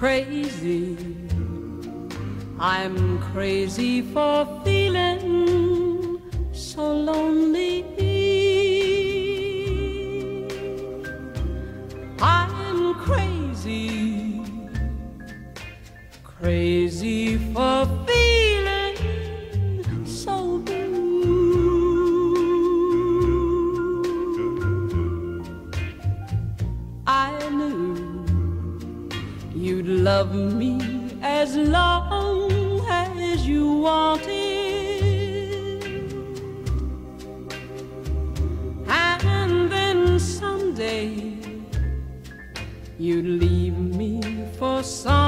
crazy. I'm crazy for feeling so lonely. I'm crazy, crazy for you'd love me as long as you wanted. And then someday you'd leave me for some